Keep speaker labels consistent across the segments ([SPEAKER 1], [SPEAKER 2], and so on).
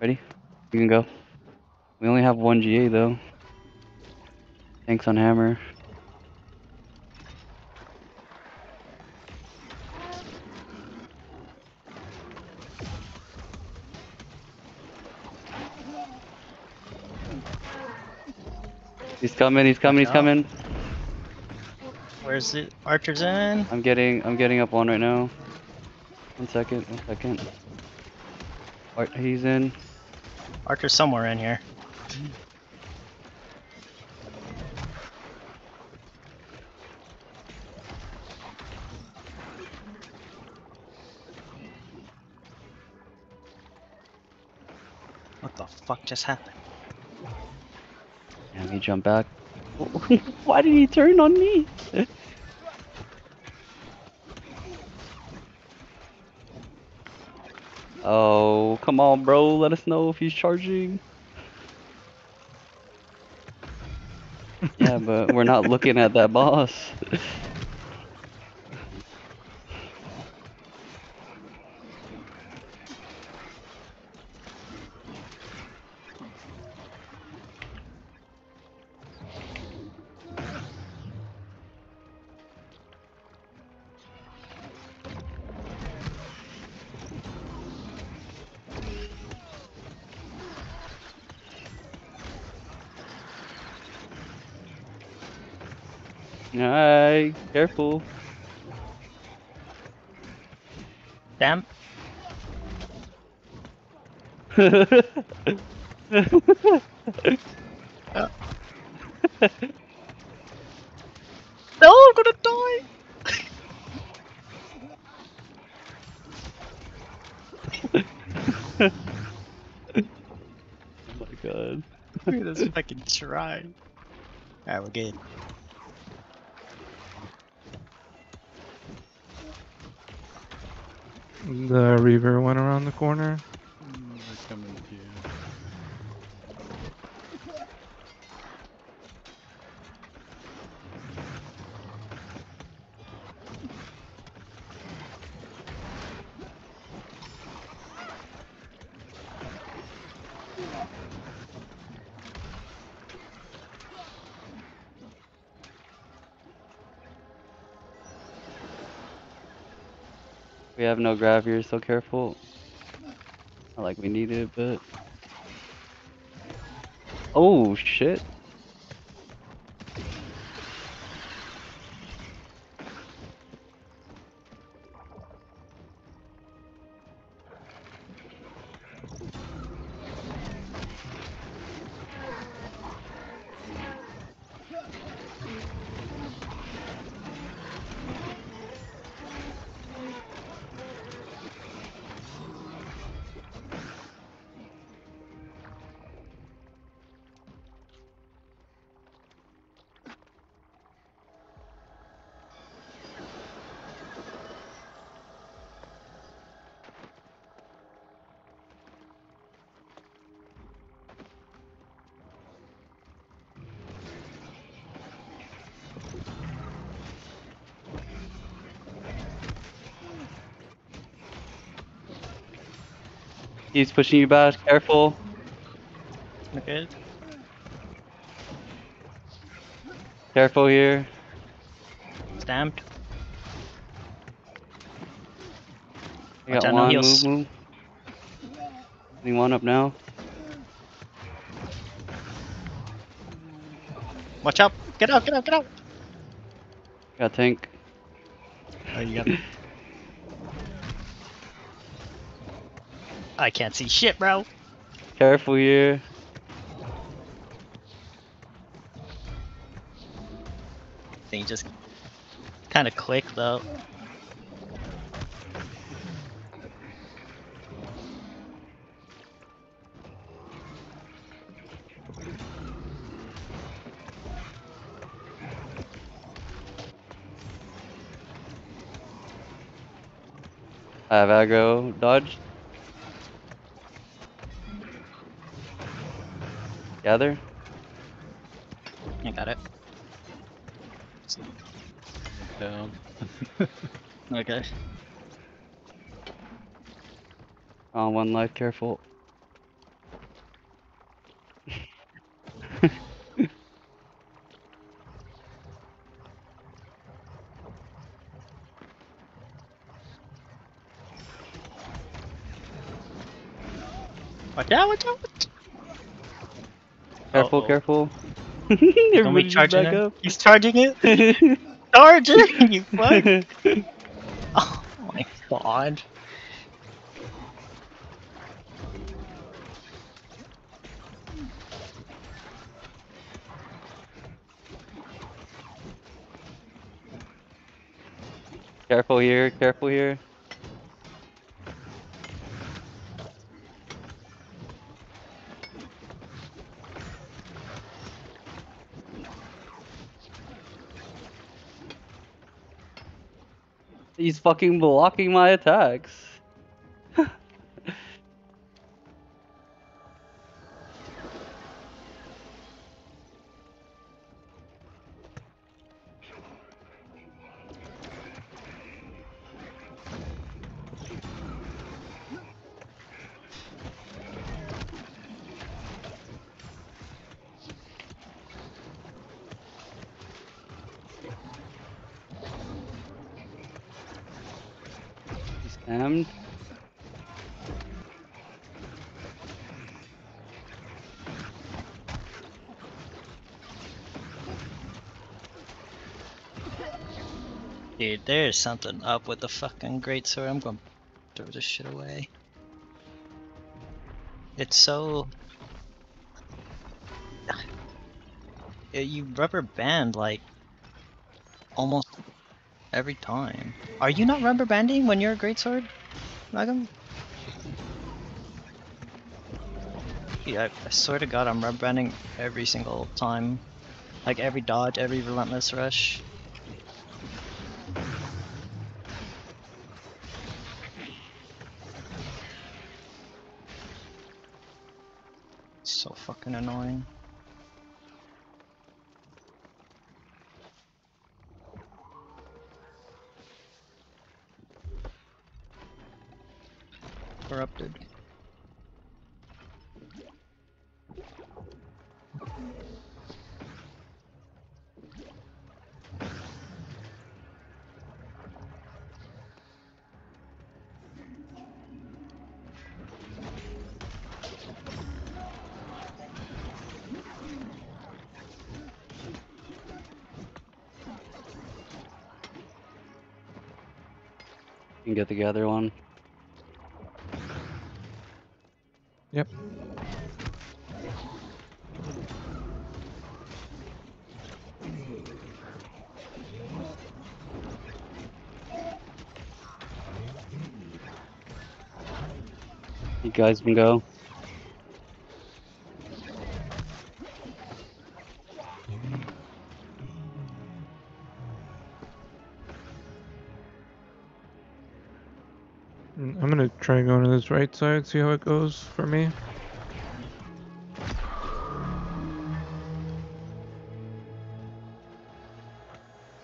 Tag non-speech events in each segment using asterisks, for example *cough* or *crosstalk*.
[SPEAKER 1] Ready? You can go. We only have one GA though. Thanks on hammer. He's coming, he's coming, he's coming.
[SPEAKER 2] Where's it? Archer's in.
[SPEAKER 1] I'm getting I'm getting up one right now. One second, one second. He's in.
[SPEAKER 2] Archer's somewhere in here. What the fuck just happened?
[SPEAKER 1] Damn, he jumped back. *laughs* Why did he turn on me? *laughs* oh, come on, bro. Let us know if he's charging. *laughs* yeah, but we're not looking at that boss. *laughs* Alright, careful.
[SPEAKER 2] Damn. *laughs* No, I'm gonna die. *laughs*
[SPEAKER 1] oh my god.
[SPEAKER 2] Look at this fucking shrine. Alright, we're good.
[SPEAKER 3] The Reaver went around the corner.
[SPEAKER 1] We have no grab here, so careful. Not like we need it, but. Oh shit. He's pushing you back, careful.
[SPEAKER 2] We're.
[SPEAKER 1] Careful here.
[SPEAKER 2] Stamped.
[SPEAKER 1] I got one, move, move. Getting one up now.
[SPEAKER 2] Watch out! Get out! Get out! Get out!
[SPEAKER 1] Got tank.
[SPEAKER 2] Oh, you got. *laughs* I can't see shit, bro.
[SPEAKER 1] Careful here.
[SPEAKER 2] Thing just kind of clicked though.
[SPEAKER 1] I have aggro. Dodge. The?
[SPEAKER 2] I got it. *laughs* Okay.
[SPEAKER 1] On one life, careful.
[SPEAKER 2] Watch out, watch out, watch out!
[SPEAKER 1] Careful,
[SPEAKER 2] Uh-oh.
[SPEAKER 1] careful. *laughs*
[SPEAKER 2] Don't be charging it.
[SPEAKER 1] up.
[SPEAKER 2] He's charging it. *laughs* Charging! You *laughs* fuck! Oh my god.
[SPEAKER 1] careful here, careful here. He's fucking blocking my attacks. Scammed.
[SPEAKER 2] Dude, there's something up with the fucking great sword. I'm gonna throw this shit away. It's so. *sighs* You rubber band like almost every time. Are you not rubber banding when you're a great sword, Magum? Yeah, I, I swear to God, I'm rubber banding every single time. Like every dodge, every relentless rush. So fucking annoying. Corrupted.
[SPEAKER 1] You can get the other one. Guys can go.
[SPEAKER 3] Mm, I'm gonna try going to this right side, see how it goes for me.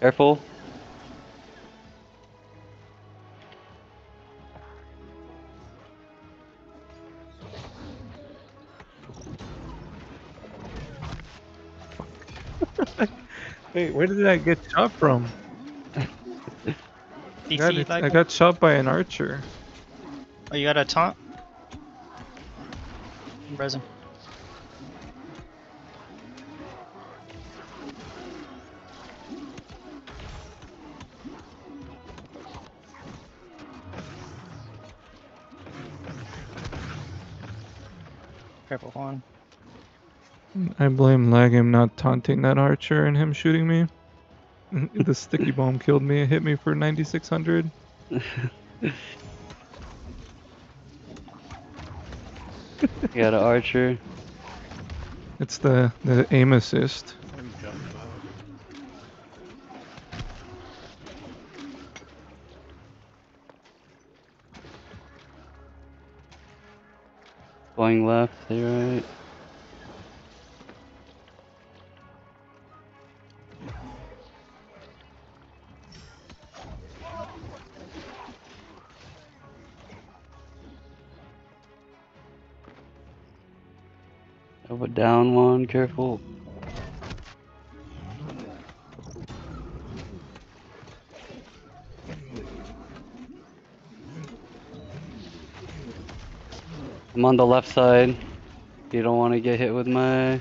[SPEAKER 1] Careful.
[SPEAKER 3] Wait, where did I get shot from? *laughs* I got, it-
[SPEAKER 2] like,
[SPEAKER 3] I got shot by an archer.
[SPEAKER 2] oh, you got a taunt? Resin. Careful, Juan.
[SPEAKER 3] I blame Lagim not taunting that archer and him shooting me. *laughs* the sticky bomb killed me. It hit me for 9600. *laughs*
[SPEAKER 1] You got an archer.
[SPEAKER 3] It's the the aim assist.
[SPEAKER 1] Going left, they right. Down one, careful. I'm on the left side. You don't want to get hit with my.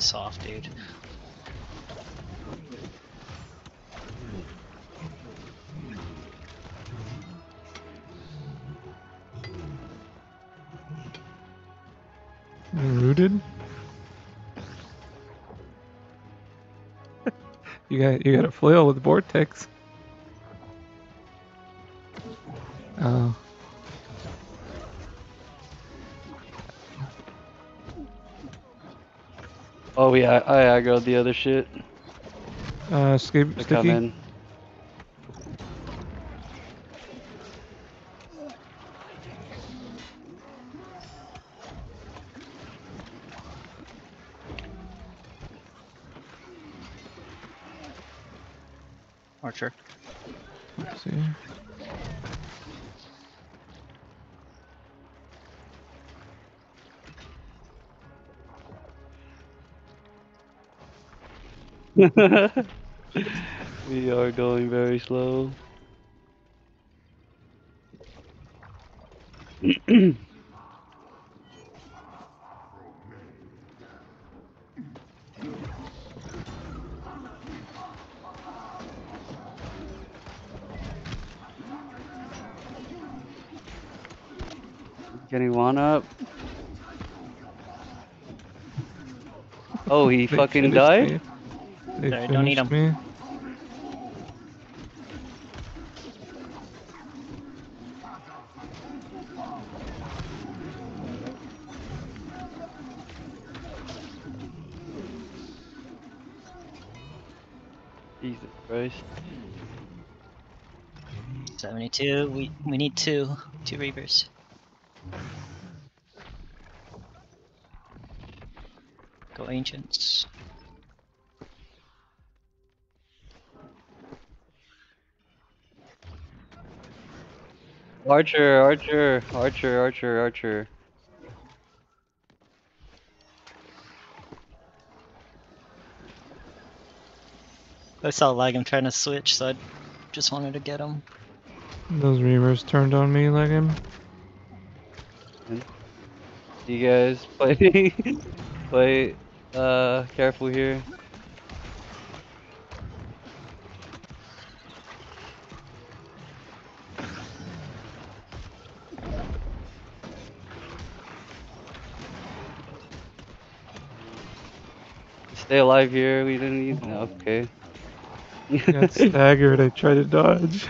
[SPEAKER 2] Piss off, dude.
[SPEAKER 3] Rooted. you got you got a flail with vortex. Oh,
[SPEAKER 1] Oh yeah, I aggroed the other shit.
[SPEAKER 3] uh, escape
[SPEAKER 1] They're
[SPEAKER 3] sticky.
[SPEAKER 1] coming.
[SPEAKER 2] Archer.
[SPEAKER 3] See. *laughs*
[SPEAKER 1] we are going very slow. *clears throat* Getting one up. Oh, he fucking
[SPEAKER 3] finished
[SPEAKER 1] died?
[SPEAKER 3] Me. They
[SPEAKER 2] Sorry, don't eat them.
[SPEAKER 3] me.
[SPEAKER 1] Jesus Christ.
[SPEAKER 2] 72. We we need two. Two Reavers. Go Ancients.
[SPEAKER 1] Archer, Archer, Archer, Archer, Archer.
[SPEAKER 2] I saw Lagim trying to switch, so I just wanted to get him.
[SPEAKER 3] Those reavers turned on me like him.
[SPEAKER 1] You guys *laughs* play, play, uh, careful here. Stay alive here. We didn't need. no, Okay.
[SPEAKER 3] Got *laughs* staggered. I tried to dodge.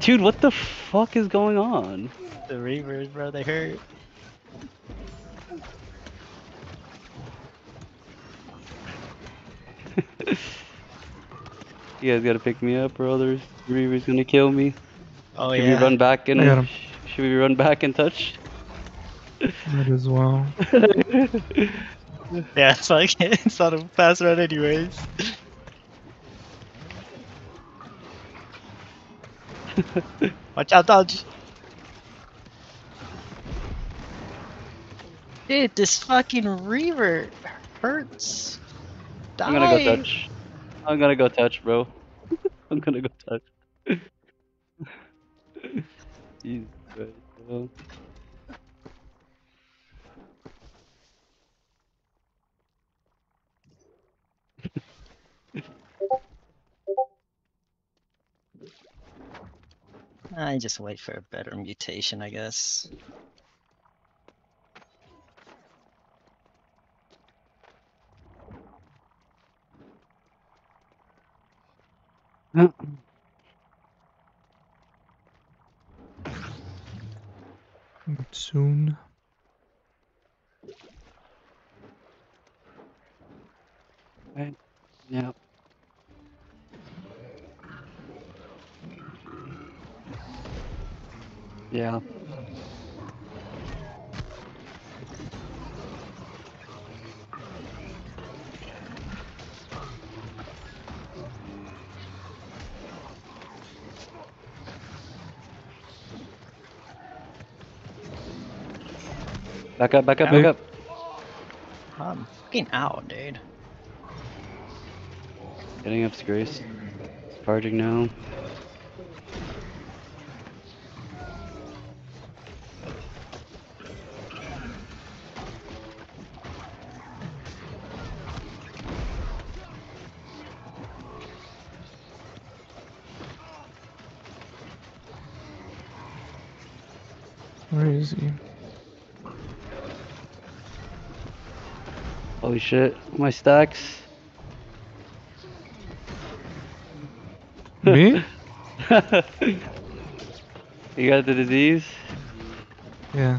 [SPEAKER 1] Dude, what the fuck is going on?
[SPEAKER 2] The Reavers, bro, they hurt. *laughs*
[SPEAKER 1] You guys gotta pick me up, brothers. Reaver's gonna kill me.
[SPEAKER 2] Oh
[SPEAKER 1] Should
[SPEAKER 2] yeah.
[SPEAKER 1] we run back and
[SPEAKER 3] I got him.
[SPEAKER 1] should we run back and touch?
[SPEAKER 3] Might as well. *laughs*
[SPEAKER 2] Yeah, it's like *laughs* it's not a fast run anyways. *laughs* Watch out, dodge. Dude, this fucking Reaver hurts. Die.
[SPEAKER 1] I'm gonna go touch. I'm gonna go touch, bro. I'm gonna go touch. Jesus Christ, bro.
[SPEAKER 2] I just wait for a better mutation, I guess.
[SPEAKER 3] But Soon.
[SPEAKER 1] Yeah. Yeah. Back up, back up, back up.
[SPEAKER 2] I'm fucking out, dude.
[SPEAKER 1] Getting up, to Grace. Charging now.
[SPEAKER 3] Where is he?
[SPEAKER 1] Holy shit, my stacks.
[SPEAKER 3] Me? *laughs* *laughs*
[SPEAKER 1] you got the disease?
[SPEAKER 3] Yeah.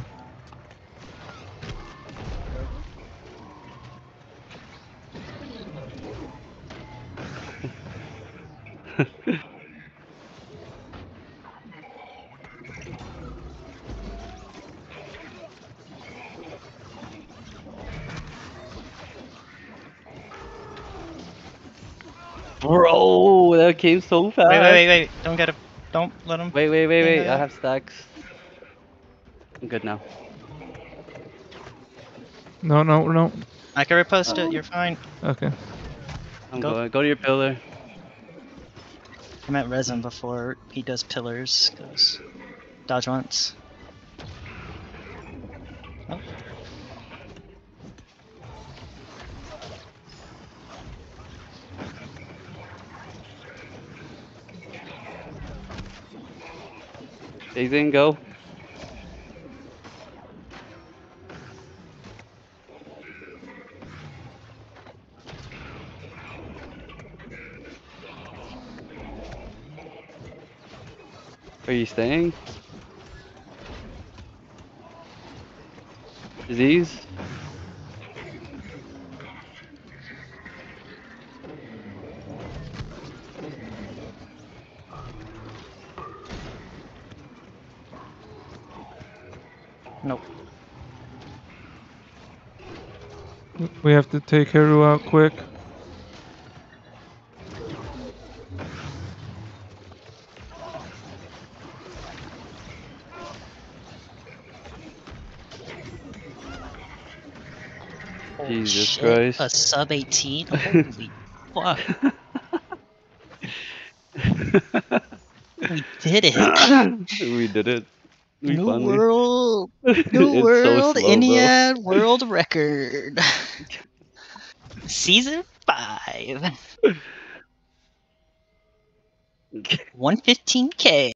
[SPEAKER 1] Bro, that came so fast.
[SPEAKER 2] Wait, wait, wait, wait. Don't get him. Don't let him.
[SPEAKER 1] Wait, wait, wait, wait.
[SPEAKER 2] Yeah.
[SPEAKER 1] I have stacks. I'm good now.
[SPEAKER 3] No, no, no.
[SPEAKER 2] I can repost it. You're fine.
[SPEAKER 3] Okay.
[SPEAKER 1] I'm
[SPEAKER 2] Go.
[SPEAKER 1] going. Go to your pillar.
[SPEAKER 2] I meant resin before he does pillars. Goes dodge once.
[SPEAKER 1] Phasing, go. Are you staying? Disease?
[SPEAKER 3] We have to take Heru out quick.
[SPEAKER 1] Jesus
[SPEAKER 2] shit,
[SPEAKER 1] Christ.
[SPEAKER 2] A sub 18? *laughs* Holy fuck. *laughs* We did it.
[SPEAKER 1] we did it. We
[SPEAKER 2] New
[SPEAKER 1] finally-
[SPEAKER 2] world. *laughs* New
[SPEAKER 1] so
[SPEAKER 2] world.
[SPEAKER 1] slow, though. *laughs*
[SPEAKER 2] World record. Season 5. *laughs* 115k.